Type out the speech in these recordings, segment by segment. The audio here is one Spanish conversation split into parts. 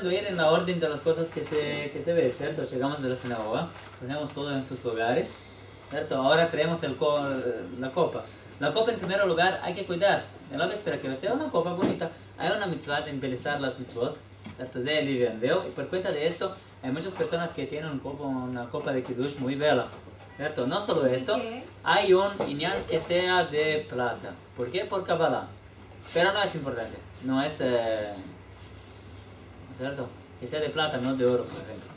intentando ir en la orden de las cosas que se, que se ve, ¿cierto? Llegamos de la sinagoga, ponemos todo en sus lugares, ¿cierto? Ahora traemos el co- la copa. La copa en primer lugar hay que cuidar. En la espera que sea una copa bonita. Hay una mitzvah de embelezar las mitzvot. ¿cierto? De Livia, ¿veo? Y por cuenta de esto, hay muchas personas que tienen un copo- una copa de kiddush muy bella. ¿Cierto? No solo esto, hay un iñán que sea de plata. ¿Por qué? Por Kabbalah. Pero no es importante. No es... eh, ¿Cierto? Que sea de plata, no de oro, por ejemplo.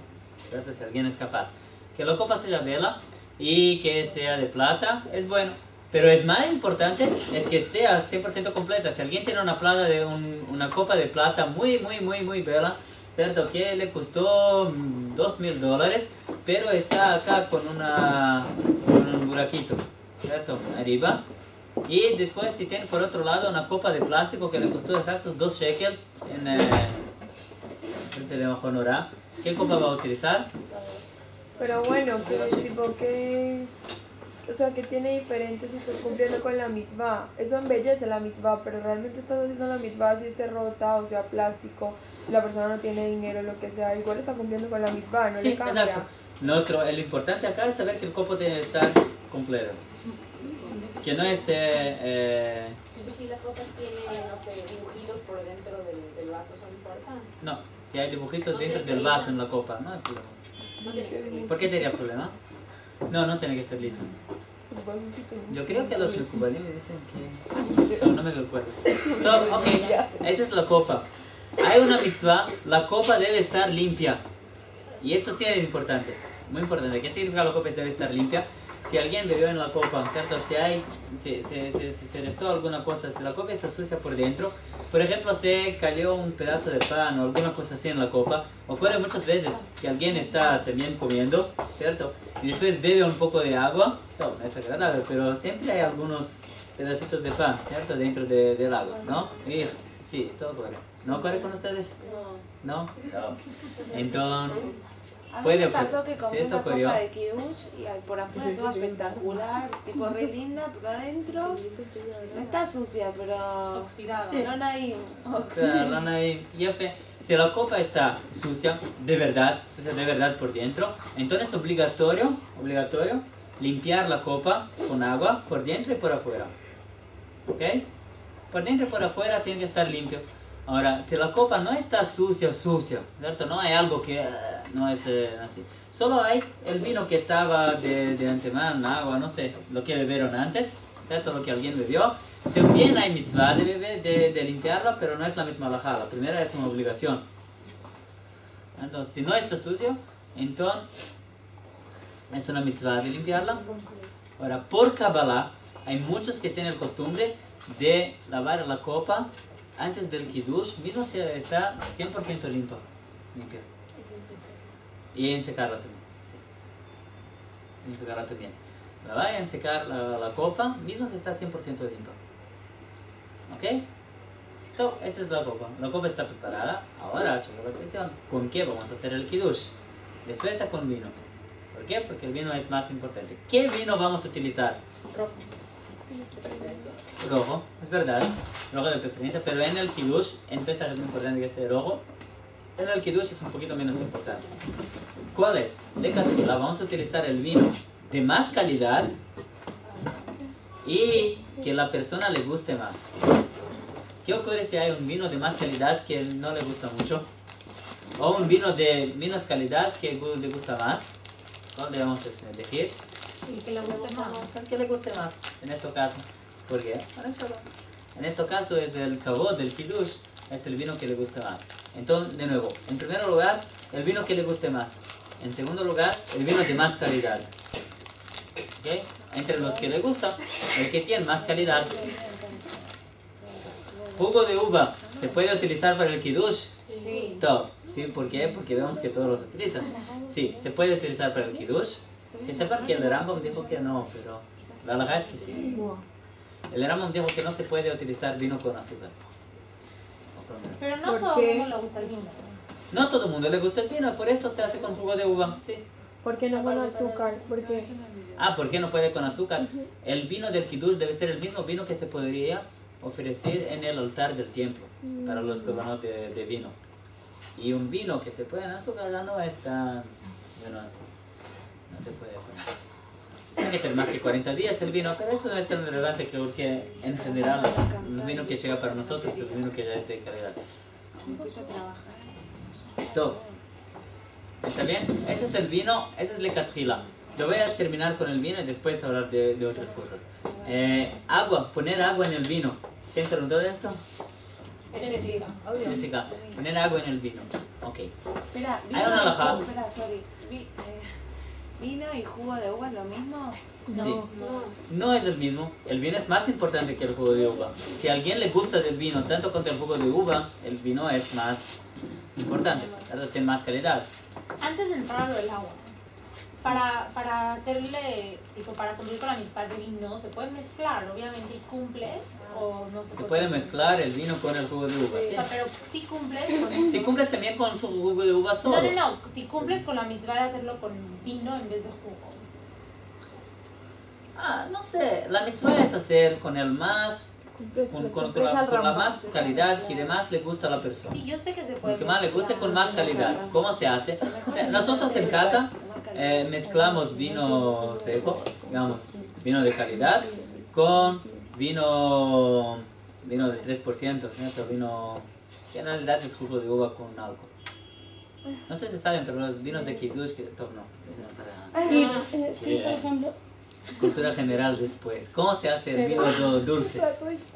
¿Cierto? Si alguien es capaz. Que la copa sea vela y que sea de plata, es bueno. Pero es más importante es que esté al 100% completa. Si alguien tiene una plata de un- una copa de plata muy, muy, muy, muy bella, ¿cierto? Que le costó dos mil dólares, pero está acá con, una, con un buraquito, ¿cierto? Arriba. Y después si tiene por otro lado una copa de plástico que le costó exactos dos shekels en eh, frente de Honorá, ¿qué copa va a utilizar? Pero bueno, que tipo que... O sea, que tiene diferente si estás cumpliendo con la mitzvah. Eso embellece la mitzvah, pero realmente estás haciendo la mitzvah si esté rota o sea plástico, la persona no tiene dinero, lo que sea. Igual está cumpliendo con la mitzvah, no Sí, le cambia. exacto. Nuestro, el importante acá es saber que el copo tiene que estar completo. Que no esté... eh, Y si la copa tiene, no sé, dibujitos por dentro del, del vaso, ¿eso no importa? no, que hay dibujitos dentro del vaso en la copa. No. ¿Por qué tendría problema? No, no tiene que ser liso. Yo creo que los cubanos dicen que... No, no me recuerdo. No, ok, esa es la copa. Hay una mitzvah, la copa debe estar limpia. Y esto sí es importante, muy importante. ¿Qué significa la copa debe estar limpia? Si alguien bebió en la copa, ¿cierto? Si hay, si, si- si- si se restó alguna cosa, si la copa está sucia por dentro, por ejemplo, se cayó un pedazo de pan o alguna cosa así en la copa, ocurre muchas veces que alguien está también comiendo, ¿cierto? Y después bebe un poco de agua, no, no es agradable, pero siempre hay algunos pedacitos de pan, ¿cierto? Dentro de- del agua, ¿no? Y, sí, esto ocurre. ¿No ocurre con ustedes? No. ¿No? Entonces, A mí me pasó que compré esto una copa de Kiddush y por afuera toda espectacular, tipo re linda, pero adentro no está sucia, pero Oxidada. no hay Claro, no fe- Si la copa está sucia, de verdad, sucia de verdad por dentro, entonces es obligatorio, obligatorio limpiar la copa con agua por dentro y por afuera. ¿Ok? Por dentro y por afuera tiene que estar limpio. Ahora, si la copa no está sucia, sucia, ¿cierto? No hay algo que eh, no es eh, así. Solo hay el vino que estaba de, de antemano, agua, no sé, lo que bebieron antes, ¿cierto? Lo que alguien bebió. También hay mitzvah de, beber- de, de limpiarla, pero no es la misma alajá. La primera es una obligación. Entonces, si no está sucio, entonces es una mitzvah de limpiarla. Ahora, por Kabbalah, hay muchos que tienen el costumbre de lavar la copa antes del kiddush, mismo si está 100% limpio. limpio. Y ensecarla también. Sí. Ensecarla también. Lavar y ensecar la, la copa, mismo si está 100% limpio. ¿Ok? Entonces, esa es la copa. La copa está preparada. Ahora, checa la presión. ¿Con qué vamos a hacer el kiddush? Después está con vino. ¿Por qué? Porque el vino es más importante. ¿Qué vino vamos a utilizar? Rojo, es verdad. Rojo de preferencia, pero en el kiddush, en Pesach es muy importante que sea rojo. En el kiddush es un poquito menos importante. ¿Cuál es? De Catula vamos a utilizar el vino de más calidad y que la persona le guste más. ¿Qué ocurre si hay un vino de más calidad que no le gusta mucho? O un vino de menos calidad que le gusta más. ¿Dónde vamos a elegir? Y que le guste más. ¿Sabes qué le guste más en este caso? ¿Por qué? En este caso es del cabot, del kiddush, es el vino que le gusta más. Entonces, de nuevo, en primer lugar, el vino que le guste más. En segundo lugar, el vino de más calidad. ¿Ok? Entre los que le gusta, el que tiene más calidad. Jugo de uva, ¿se puede utilizar para el kiddush? Sí. Top. ¿Sí? ¿Por qué? Porque vemos que todos los utilizan. Sí, se puede utilizar para el kiddush. Que sepan que el Rambam dijo que no, pero la verdad es que sí. El Rambam dijo que no se puede utilizar vino con azúcar. Pero no ¿Por todo qué? el mundo le gusta el vino. No a todo el mundo le gusta el vino, por esto se hace con jugo de uva. Sí. ¿Por qué no con azúcar? Porque Ah, ¿por qué no puede con azúcar? El vino del kiddush debe ser el mismo vino que se podría ofrecer en el altar del templo para los colonos de, de vino. Y un vino que se puede en azúcar no es tan... Bueno, así. No se puede poner. Tiene que tener más que 40 días el vino, pero eso no es tan relevante que porque en general el vino que llega para nosotros es vino que ya es de calidad. Top. ¿Está bien? Ese es el vino, ese es el catrila. Lo voy a terminar con el vino y después hablar de, de otras cosas. Eh, agua, poner agua en el vino. ¿Quién preguntó de esto? Jessica. Jessica, poner agua en el vino. Ok. Espera, Hay una jugo- Espera, sorry. Vi- ¿Vino y jugo de uva es lo mismo? Sí. No es el mismo. El vino es más importante que el jugo de uva. Si a alguien le gusta del vino tanto como el jugo de uva, el vino es más importante. Tiene más calidad. Antes de entrar del agua, para, para hacerle, tipo, para cumplir con la mitzvah de vino, ¿se puede mezclar, obviamente, y cumple? ¿O no se, Se puede mezclar el vino con el jugo de uva. ¿sí? sea, pero si cumples con... Si cumples también con su jugo de uva solo. No, no, no, si cumples con la mitzvah de hacerlo con vino en vez de jugo. Ah, no sé. La mitzvah es hacer con el más, Cumples- con, con- con cumples la, con más calidad que de más le gusta a la persona. Sí, yo sé que se puede Lo que más le guste con más calidad. ¿Cómo se hace? Nosotros en casa eh, mezclamos vino seco, digamos, vino de calidad, con vino, vino de 3%, ¿cierto? Vino que en realidad es jugo de uva con alcohol. No sé si saben, pero los vinos de Kiddush, que top no. no para- Y, Eh, sí, por ejemplo, Cultura general después. ¿Cómo se hace el vino dulce?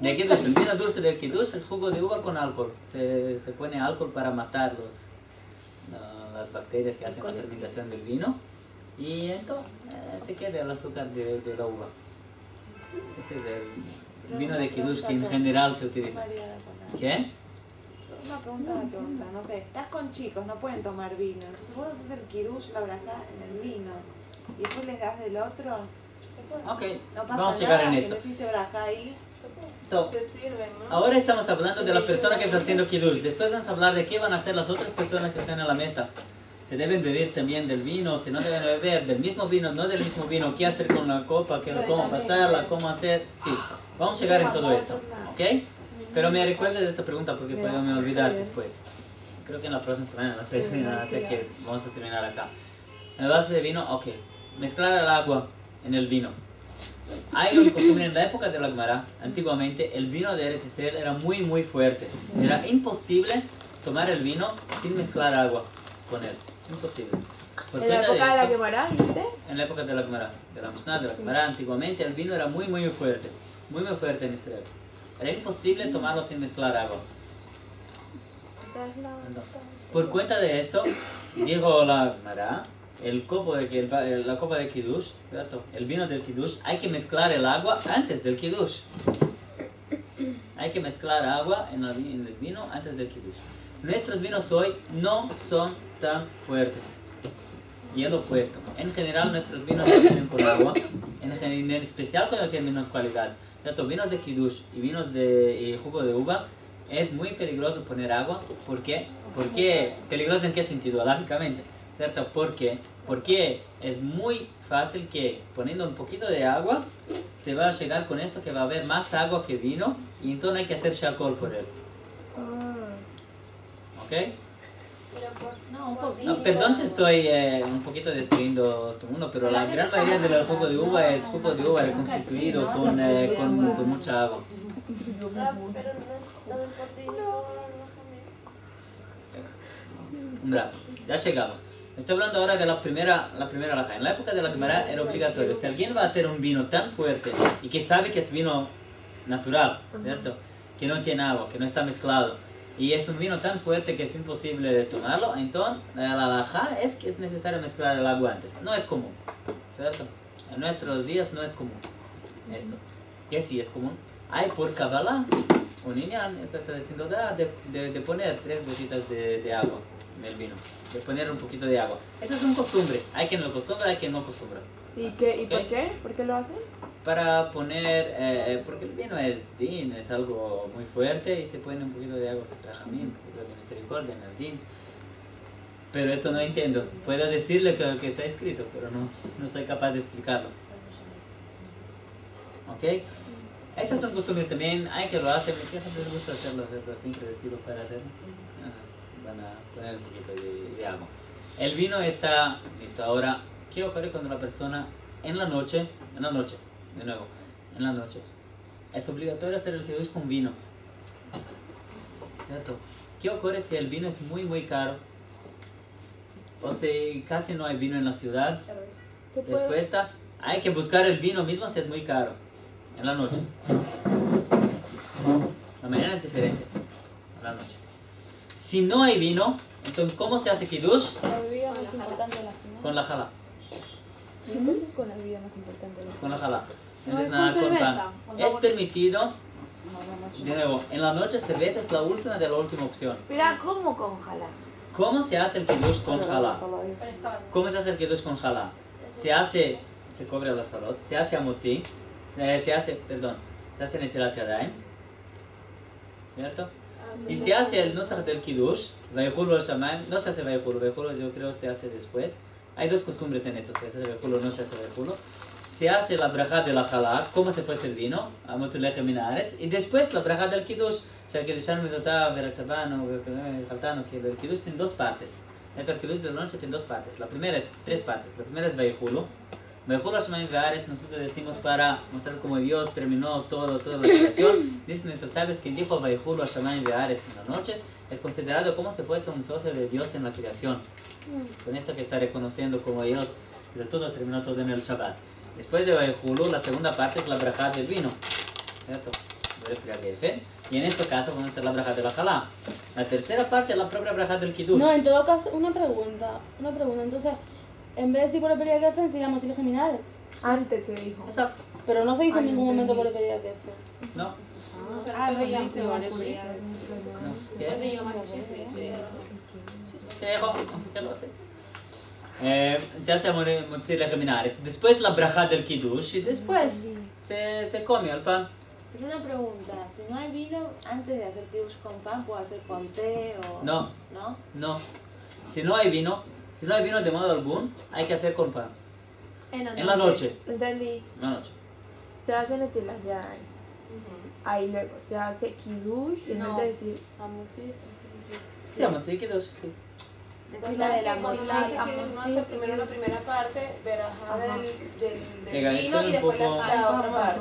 De Kiddush, el vino dulce del Kiddush es jugo de uva con alcohol. Se, se pone alcohol para matar los, la- las bacterias que hacen la fermentación del vino. Y entonces eh, se queda el azúcar de, de la uva. Ese es el vino de Kiddush que en general se utiliza. ¿Qué? Una pregunta, pregunta, no sé, estás con chicos, no pueden tomar vino, entonces vos haces el kirush, la brajá en el vino, y después les das del otro, Ok, no pasa vamos a nada, llegar en que esto. ahí, ¿no? Ahora estamos hablando de la persona que está haciendo Kiddush. Después vamos a hablar de qué van a hacer las otras personas que están en la mesa. Se deben beber también del vino, se no deben beber del mismo vino, no del mismo vino. ¿Qué hacer con la copa? ¿Qué, ¿Cómo pasarla? ¿Cómo hacer? Sí, vamos a llegar en todo esto. ¿Ok? Pero me recuerda de esta pregunta porque puedo me olvidar después. Creo que en la próxima semana, no sé, no sé que vamos a terminar acá. El vaso de vino, ok. Mezclar el agua en el vino. Hay una costumbre en la época de la Gemara, antiguamente, el vino de Eretz Israel era muy, muy fuerte. Era imposible tomar el vino sin mezclar agua con él. Imposible. Por En la cuenta de época de la esto, quemará, ¿viste? en la época de la Gemara, de la Mishnah, de la Gemara, antiguamente el vino era muy, muy fuerte. Muy, muy fuerte en Israel. Era imposible tomarlo sin mezclar agua. Por cuenta de esto, dijo la Gemara, el copo de, el la copa de Kiddush, ¿cierto? el vino del Kiddush, hay que mezclar el agua antes del Kiddush. Hay que mezclar agua en el, vino antes del Kiddush. Nuestros vinos hoy no son tan fuertes. Y el opuesto. En general nuestros vinos no tienen con agua, en, en especial cuando tienen menos calidad. ¿Cierto? Vinos de Kiddush y vinos de y jugo de uva es muy peligroso poner agua. ¿Por qué? Porque, peligroso en qué sentido? Lógicamente. ¿Cierto? Porque, porque es muy fácil que poniendo un poquito de agua se va a llegar con esto que va a haber más agua que vino y entonces hay que hacer shakol por él. ¿Ok? No, un poquito. No, perdón si estoy eh, un poquito destruyendo su mundo, pero la gran mayoría del jugo de uva es jugo de uva reconstituido con, eh, con, con mucha agua. Un rato, ya llegamos. Estoy hablando ahora de la primera, la primera alhaja. En la época de la Gemara era obligatorio. Si alguien va a tener un vino tan fuerte y que sabe que es vino natural, ¿cierto? Que no tiene agua, que no está mezclado, y es un vino tan fuerte que es imposible de tomarlo, entonces la alhaja es que es necesario mezclar el agua antes. No es común, ¿cierto? En nuestros días no es común esto. Que sí es común. Hay por Kabbalah un inyan, está está diciendo de, de, de poner tres gotitas de, de agua en el vino, de poner un poquito de agua. Esa es una costumbre. Hay quien lo acostumbra, hay quien no acostumbra. ¿Y, qué, ¿Y por qué? ¿Por qué lo hacen? Para poner, eh, porque el vino es din, es algo muy fuerte y se pone un poquito de agua que será jamín, un poquito de misericordia en el din. Pero esto no entiendo. Puedo decirle que, que está escrito, pero no, no soy capaz de explicarlo. ¿Ok? Esas son costumbres también, hay que lo hacen, ¿qué les gusta hacerlo? Es siempre estilo para hacerlo. Van a poner un poquito de, de agua. El vino está listo. Ahora, ¿qué ocurre cuando la persona en la noche, en la noche, de nuevo, en la noche, es obligatorio hacer el kiddush con vino? ¿Cierto? ¿Qué ocurre si el vino es muy, muy caro? O si casi no hay vino en la ciudad. Respuesta, hay que buscar el vino mismo si es muy caro. En la noche. La mañana es diferente. En. Si no hay vino, entonces ¿cómo se hace kiddush? La bebida más importante de la final. Con la jala. Con la bebida más importante de la Con la jala. No Entonces es nada con cerveza, Es permitido, No, no, no, de nuevo, en la noche cerveza es la última de la última opción. Mira, ¿cómo con jala? ¿Cómo se hace el kiddush con jala? ¿Cómo se hace el kiddush con jala? Se hace, se cobra las jalot, se hace amotzi, eh, se hace, perdón, se hace netilat yadayim, ¿cierto? Y se hace el Nusach del Kiddush, Vayhul o Shaman, no se hace Vayhul, Vayhul yo creo se hace después. Hay dos costumbres en esto, se hace Vayhul o no se hace Vayhul. Se hace la braja de la halak, cómo se puede el vino, y después la braja del Kiddush, ya que Dishan Mizotá, Veratzabano, Haltano, que el Kiddush tiene dos partes. El Kiddush de la noche tiene dos partes. La primera es tres partes. La primera es Vayhulu, Vayhulu Hashemayim Ve'aretz, nosotros decimos para mostrar cómo Dios terminó todo, toda la creación. Dicen nuestros sabios que dijo Vayhulu Hashemayim Ve'aretz en la noche es considerado como si fuese un socio de Dios en la creación. Con esto que está reconociendo como Dios de todo terminó todo en el Shabbat. Después de Vayhulu, la segunda parte es la braja del vino. ¿Cierto? Y en este caso vamos a hacer la braja de la jalá. La tercera parte es la propia braja del kiddush. No, en todo caso, una pregunta. Una pregunta. Entonces, en vez de decir por el period Geffen, seríamos Ilge Minárez. Antes se dijo. Exacto. Pero no se dice en ningún momento por period Geffen. No. Ah, lo dice varias no. Después de ¿Sí? Yom HaShishi se dice- Te dejo. Que lo sé. Eh, se motzir lechem min haaretz. Después la braja del kiddush y después se, se come el pan. Pero una pregunta, si no hay vino, antes de hacer kiddush con pan, ¿puedo hacer con té o...? No. ¿No? No. Si no hay vino, si no hay vino de modo algún, hay que hacer con pan. En la noche. Entendí. En la noche. Se hace netilas ya. Ahí luego se hace kiddush y en No. vez de decir Sí, motzir kiddush. Sí. Después la de la hace primero la primera parte, verajá del, del, del vino y después poco- la, la otra parte.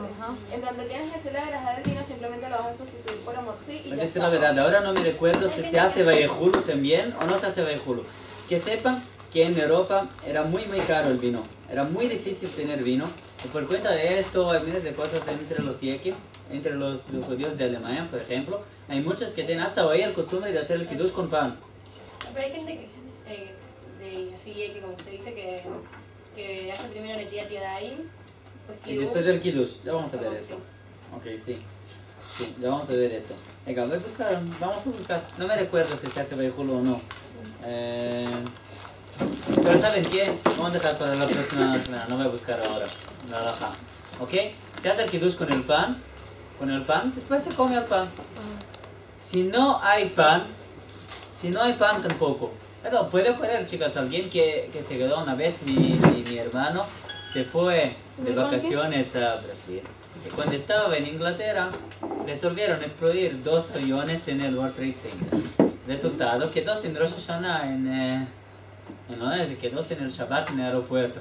En donde tienes que hacer la verajá del vino, simplemente lo vas a sustituir por amotzi y Es ya decir, está. la verdad, ahora no me recuerdo si se hace Vallejulu también o no se hace Vallejulu. Que sepan que en Europa era muy muy caro el vino. Era muy difícil tener vino. Y por cuenta de esto hay miles de cosas entre los yeki, entre los, los judíos de Alemania, por ejemplo. Hay muchos que tienen hasta hoy el costumbre de hacer el kiddush con pan. Pero hay gente que, eh, de, así que como usted dice que, que hace primero Netiat Yadayim, pues Y después del kiddush, ya vamos a ver esto. Ok, sí. Sí, ya vamos a ver esto. Venga, voy a buscar, vamos a buscar. No me recuerdo si se hace Vallejulu o no. Eh, pero ¿saben qué? Vamos a dejar para la próxima semana, no voy a buscar ahora. La alhaja. ¿Ok? Se hace el kiddush con el pan, con el pan, después se come el pan. Si no hay pan, si no hay pan tampoco. Pero puede ocurrir, chicas, alguien que, que se quedó una vez, mi, mi, mi hermano, se fue de vacaciones a Brasil. Y cuando estaba en Inglaterra, resolvieron explodir dos aviones en el World Trade Center. Resultado, quedó sin Rosh Hashanah en, eh, en Londres y quedó sin el Shabbat en el aeropuerto.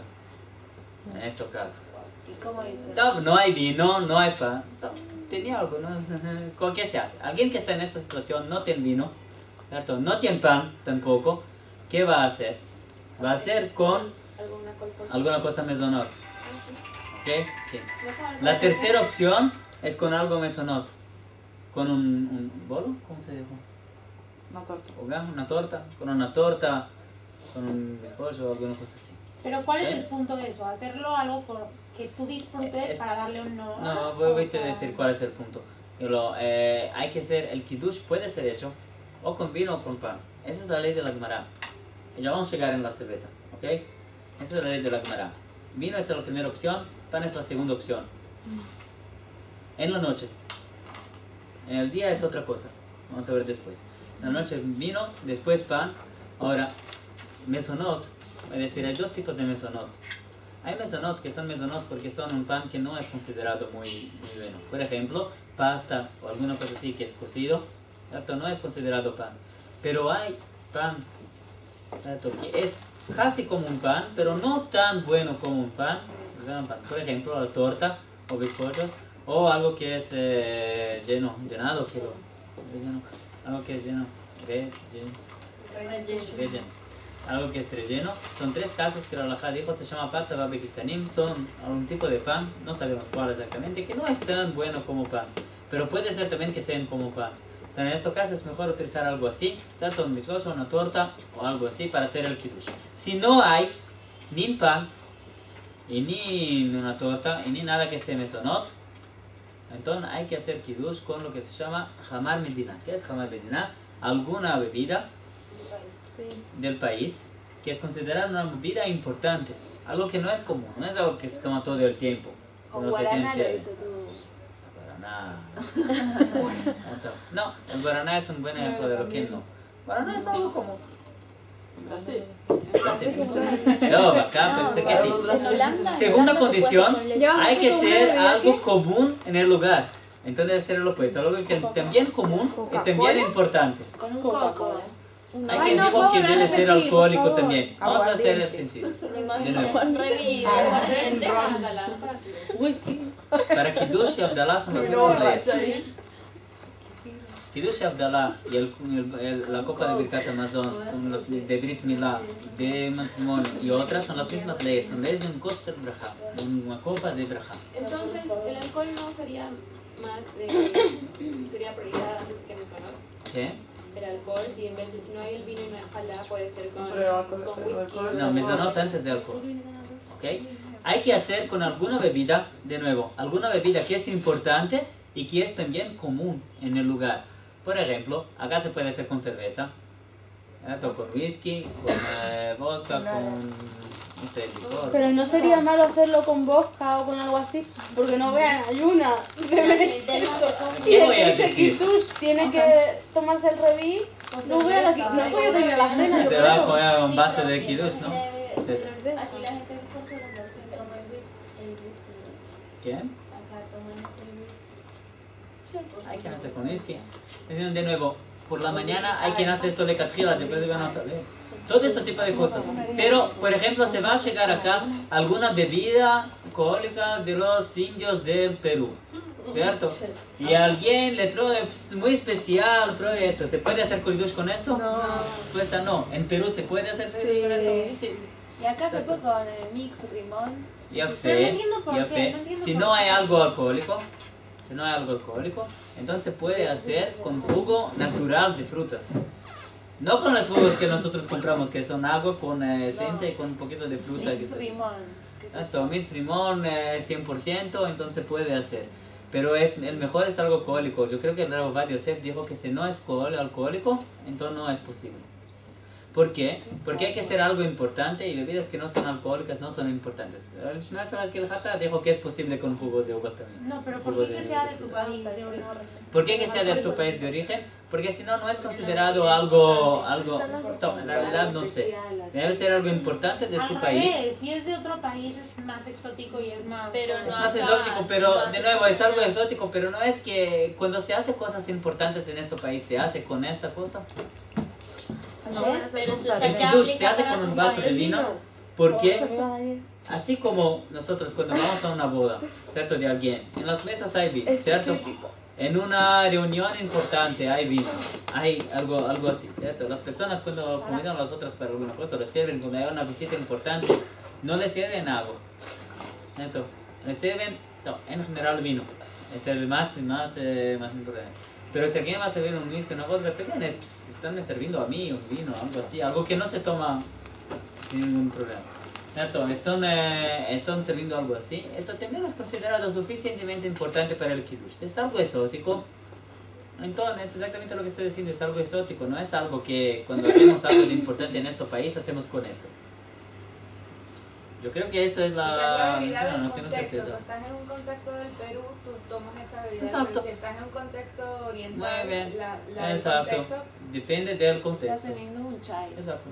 En este caso. ¿Y cómo dice? Top, no hay vino, no hay pan. Tenía algo, ¿no? ¿Con qué se hace? Alguien que está en esta situación no tiene vino, ¿cierto? No tiene pan tampoco. ¿Qué va a hacer? Va a hacer con Alguna cosa mesonot. ¿Ok? Sí. La tercera opción es con algo mesonot. Con un, un bolo, ¿cómo se dijo? No torto. Oga, Una torta. Con una torta, con un bizcocho o alguna cosa así. Pero ¿cuál es ¿Eh? el punto de eso? Hacerlo algo por, que tú disfrutes Eh, para darle honor. No, voy, voy a decir cuál es el punto. Lo, eh, hay que ser, el kiddush puede ser hecho o con vino o con pan. Esa es la ley de la Gemara. Ya vamos a llegar en la cerveza, ¿ok? Esa es la ley de la Gemara. Vino es la primera opción, pan es la segunda opción. En la noche. En el día es otra cosa. Vamos a ver después. En la noche vino, después pan. Ahora, mesonot. Es decir, hay dos tipos de mesonot. Hay mesonot que son mesonot porque son un pan que no es considerado muy, muy bueno. Por ejemplo, pasta o alguna cosa así que es cocido, ¿cierto? no es considerado pan. Pero hay pan, ¿cierto? que es casi como un pan, pero no tan bueno como un pan. Por ejemplo, la torta o bizcochos, o algo que es eh, lleno, llenado, pero, algo que es lleno, re- llen- relleno. Algo que es relleno. Son tres casos que la halajá dijo, se llama pata babekistanim, son algún tipo de pan, no sabemos cuál exactamente, que no es tan bueno como pan, pero puede ser también que sean como pan. Entonces, en estos casos es mejor utilizar algo así, tanto un bizcocho, una torta o algo así para hacer el kiddush. Si no hay ni pan, y ni una torta, y ni nada que se mesonot, entonces hay que hacer kiddush con lo que se llama jamar medina. ¿Qué es jamar medina? Alguna bebida del país que es considerada una bebida importante. Algo que no es común, no es algo que se toma todo el tiempo. Con guaraná sed. hizo tu... Guaraná. No, el guaraná es un buen ejemplo de lo que no. Guaraná es algo como. Así. No, acá pensé que sí. Segunda condición, hay que ¿Cómo ser bebida algo común en el lugar. Entonces ser lo opuesto, algo que también común y también importante. Con un coco. Coca-Cola. Hay Ay, quien no, dijo que debe ser alcohólico también. Vamos a hacer el Aguardiente. sencillo. Ándala, para Kiddush y Abdalá son las No, mismas leyes. Kiddush y Abdalá y el- el- el- la copa de Birkat Amazon son los de Brit Milá, de matrimonio y otras son las mismas leyes. Son leyes de un kosher braja, de una copa de braja. Entonces, el alcohol no sería más de. sería prioridad antes que me sonó. El alcohol, si en vez de si no hay el vino y no hay jalá, puede ser con, alcohol- con whisky. No, me sonó antes de alcohol. ¿Ok? Hay que hacer con alguna bebida, de nuevo, alguna bebida que es importante y que es también común en el lugar. Por ejemplo, acá se puede hacer con cerveza, ¿cierto? con whisky, con eh, vodka, con. Pero no sería malo hacerlo con vodka o con algo así, porque no vean, hay una. Y ¿Qué el que dice decir? Kitush tiene que tomarse el reví, no voy a la no voy a terminar la cena, yo Se va a comer un vaso de ¿no? Etcétera. Aquí la gente por celebración toma el whisky. el whisky. ¿Qué? Acá toman el whisky. Hay quien hace con whisky. De nuevo, por la mañana hay quien hace esto de catrila, después van a saber. Todo este tipo de cosas. Pero, por ejemplo, se va a llegar acá alguna bebida alcohólica de los indios del Perú. ¿Cierto? Y alguien le trae pues, muy especial, pruebe esto. ¿Se puede hacer kiddush con esto? No. Respuesta no. ¿En Perú se puede hacer kiddush con esto? Sí. Y acá te puedo con el mix limón. Ya Pero fe, no entiendo por ya qué, fe. no entiendo Si por no qué. hay algo alcohólico, si no hay algo alcohólico, entonces puede hacer con jugo natural de frutas. No con los jugos que nosotros compramos, que son agua con eh, esencia y con un poquito de fruta. que Mix se- limón. Tomits, limón, eh, 100%, entonces puede hacer. Pero es, el mejor es algo alcohólico. Yo creo que el Rabo Vad Yosef dijo que si no es alcohólico, entonces no es posible. ¿Por qué? Porque hay que ser algo importante y bebidas que no son alcohólicas no son importantes. El Kilhata dijo que es posible con jugo de uvas también. No, pero ¿por qué que sea de tu país de origen? ¿Por qué que sea de tu país de origen? Porque si no, no es considerado algo, algo, no, en realidad no sé. Debe ser algo importante de tu Al país. revés, si es de otro país es más exótico y es más... Pero Es no más acá, exótico, pero más de nuevo es algo exótico. exótico, pero no es que cuando se hace cosas importantes en este país se hace con esta cosa. Pero si El kiddush se hace con un vaso de vino. ¿Por qué? Arriba de ahí. Así como nosotros cuando vamos a una boda, ¿cierto? De alguien, en las mesas hay vino, ¿cierto? En una reunión importante hay vino, hay algo, algo así, ¿cierto? Las personas cuando convidan a las otras para alguna cosa, les sirven cuando hay una visita importante, no les sirven agua, ¿cierto? Les sirven, no, en general vino, este es el más, más, eh, más importante. Pero si alguien va a servir un whisky, una vodka, también es, pues, están sirviendo a mí un vino, algo así, algo que no se toma sin ningún problema. ¿Cierto? Están, eh, están sirviendo algo así. Esto también es considerado suficientemente importante para el kiddush. Es algo exótico. Entonces, exactamente lo que estoy diciendo es algo exótico. No es algo que cuando hacemos algo de importante en nuestro país hacemos con esto. Yo creo que esto es la la... bebida No, del no tengo contexto. certeza. Tú estás en un contexto del Perú, tú tomas esa bebida. Exacto. Pero si estás en un contexto oriental, Muy bien. la, la del Exacto. contexto, Depende del Estás contexto. teniendo un chai. Exacto.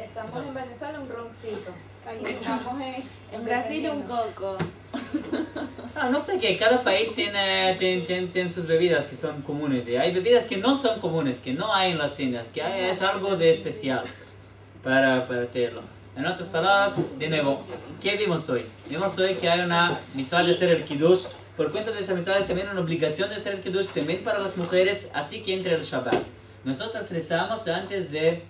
estamos en Venezuela, un roncito. Ahí estamos en, En Brasil un coco. Ah, no sé qué, cada país tiene, tiene, tiene- tiene sus bebidas que son comunes. Y hay bebidas que no son comunes, que no hay en las tiendas, que hay- es algo de especial para, para tenerlo. En otras palabras, de nuevo, ¿qué vimos hoy? Vimos hoy que hay una mitzvah de hacer el kiddush. Por cuenta de esa mitzvah hay también una obligación de hacer el kiddush también para las mujeres, así que entre el Shabbat. Nosotros rezamos antes de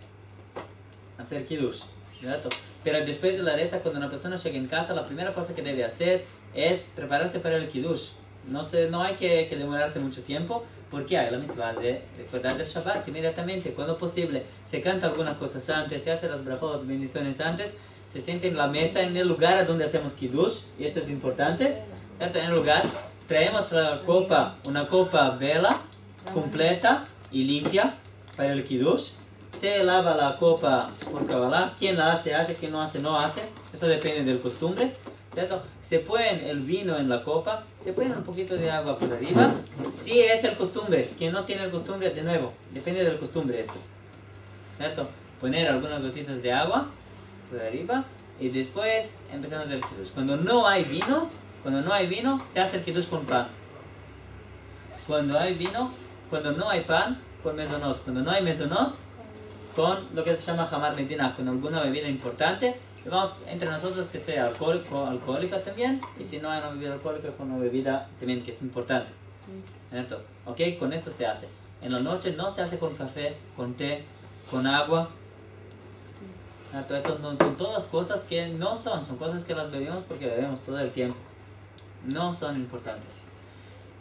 hacer kiddush, ¿cierto? Pero después de la reza, cuando una persona llega en casa, la primera cosa que debe hacer es prepararse para el kiddush. No, se, no hay que, que demorarse mucho tiempo, porque hay la mitzvah de recordar del Shabbat inmediatamente, cuando posible. Se canta algunas cosas antes, se hace las brajot, bendiciones antes, se siente en la mesa, en el lugar a donde hacemos kiddush, y esto es importante, ¿cierto? En el lugar, traemos la copa, una copa vela, completa y limpia para el kiddush. Se lava la copa por Kabbalah. Quien la hace, hace. Quien no hace, no hace. Esto depende del costumbre. ¿Cierto? Se pone el vino en la copa. Se pone un poquito de agua por arriba. Si es el costumbre. Quien no tiene el costumbre, de nuevo. Depende del costumbre esto. ¿Cierto? Poner algunas gotitas de agua por arriba. Y después empezamos el kiddush. Cuando no hay vino, cuando no hay vino, se hace el kiddush con pan. Cuando hay vino, cuando no hay pan, con mesonot. Cuando no hay mesonot, con lo que se llama jamar medina, con alguna bebida importante. Vamos entre nosotros que sea alcohólico, alcohólica también. Y si no hay una bebida alcohólica, con una bebida también que es importante. ¿Cierto? ¿Ok? Con esto se hace. En la noche no se hace con café, con té, con agua. ¿Cierto? Eso no- son todas cosas que no son, son cosas que las bebemos porque bebemos todo el tiempo. No son importantes.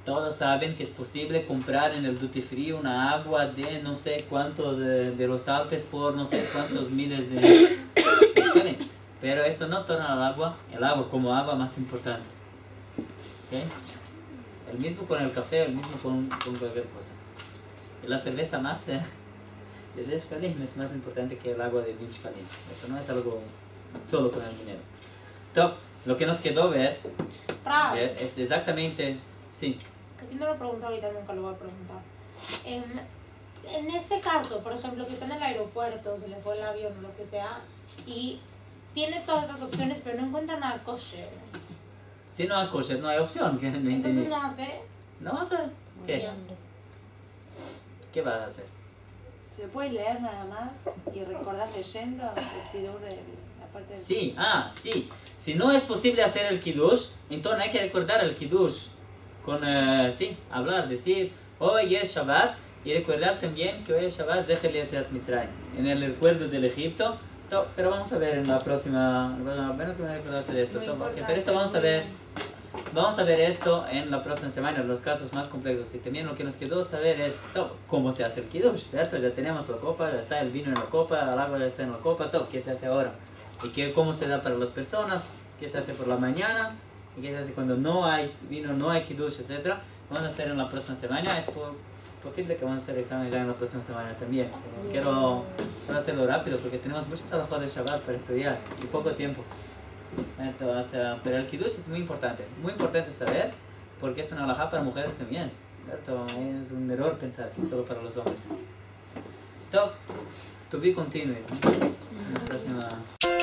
Todos saben que es posible comprar en el duty free una agua de no sé cuántos de, de los Alpes por no sé cuántos miles de. Pero esto no torna al agua, el agua como agua más importante. ¿Ok? El mismo con el café, el mismo con, con cualquier cosa. Y la cerveza más eh, de 10 shekalim es más importante que el agua de 20 shekalim. Esto no es algo solo con el dinero. Top, lo que nos quedó ver, ver es exactamente, sí, es que si no lo pregunto ahorita nunca lo voy a preguntar. Em, en este caso, por ejemplo, que está en el aeropuerto, se le fue el avión o lo que sea, y tiene todas esas opciones, pero no encuentra nada kosher. Si no hay kosher, no hay opción. ¿Qué, no Entonces no hace. ¿No vas a ¿Qué? ¿Qué vas a hacer? ¿Se puede leer nada más y recordar leyendo el sidur, la parte del Sí, ah, sí. Si no es posible hacer el kiddush, entonces hay que recordar el kiddush. Con, eh, sí, hablar, decir, hoy es Shabbat, y recordar también que hoy es Shabbat, Zecher Mitzrayim, en el recuerdo del Egipto. To- Pero vamos a ver en la próxima, bueno, bueno que me recordaste de esto, Muy to- ok, importante, pero esto vamos a ver. Vamos a ver esto en la próxima semana, los casos más complejos. Y también lo que nos quedó saber es todo, cómo se hace el kiddush. ¿cierto? Ya tenemos la copa, ya está el vino en la copa, el agua ya está en la copa, todo. ¿Qué se hace ahora? Y qué, cómo se da para las personas, qué se hace por la mañana, y qué se hace cuando no hay vino, no hay kiddush, etc. Vamos a hacer en la próxima semana. Es po- posible que vamos a hacer examen ya en la próxima semana también. Quiero, hacerlo rápido porque tenemos muchas alajot de Shabbat para estudiar y poco tiempo. Entonces, pero el kiddush es muy importante, muy importante saber, porque es una alajá para mujeres también. Es un error pensar que solo para los hombres. Top, to be continued. La próxima-